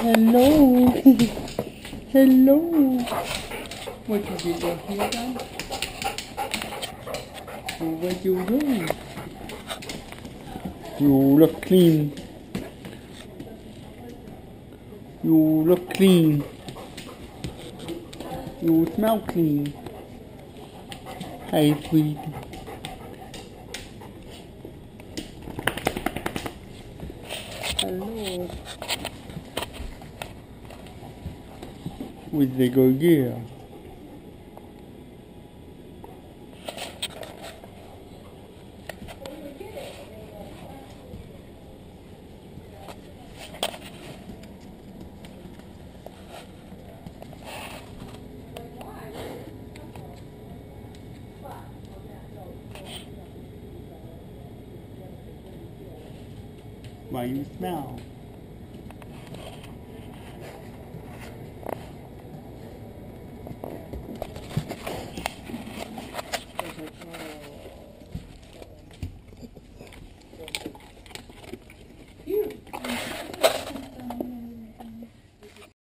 Hello. Hello. What you did here, guys? What you doing? You look clean. You look clean. You smell clean. Hi, sweetie. With the go gear. Why you smell?